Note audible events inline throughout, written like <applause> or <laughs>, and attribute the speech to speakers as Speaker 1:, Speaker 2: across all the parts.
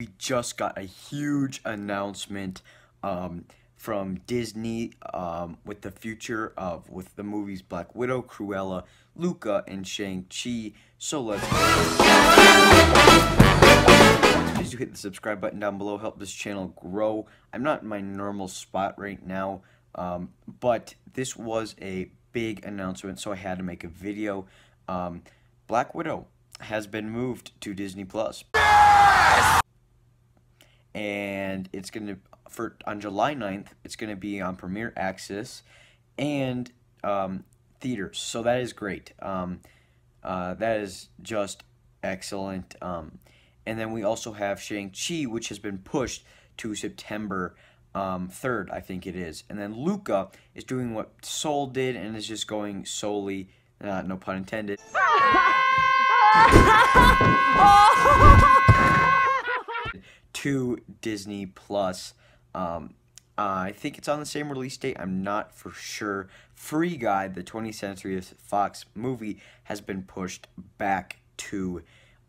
Speaker 1: we just got a huge announcement um, from Disney um, with the future of with the movies Black Widow, Cruella, Luca, and Shang Chi. So let's. Please do hit the subscribe button down below. Help this channel grow. I'm not in my normal spot right now, um, but this was a big announcement, so I had to make a video. Um, Black Widow has been moved to Disney Plus. And it's going to for on July 9th, it's going to be on Premiere Access and um, theaters. So that is great. Um, uh, that is just excellent. Um, and then we also have Shang-Chi, which has been pushed to September um, 3rd, I think it is. And then Luca is doing what Soul did and is just going solely, uh, no pun intended. <laughs> to Disney Plus. Um, uh, I think it's on the same release date. I'm not for sure. Free Guy, the 20th Century Fox movie, has been pushed back to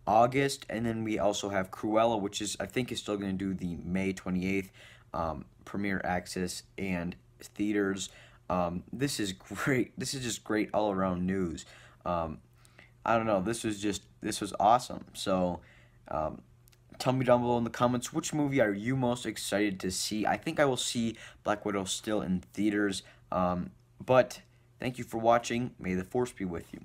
Speaker 1: August, and then we also have Cruella, which is I think is still going to do the May 28th um, premiere access and theaters. Um, this is great. This is just great all around news. Um, I don't know. This was just this was awesome. So. Um, tell me down below in the comments which movie are you most excited to see. I think I will see Black Widow still in theaters. Um, but thank you for watching. May the force be with you.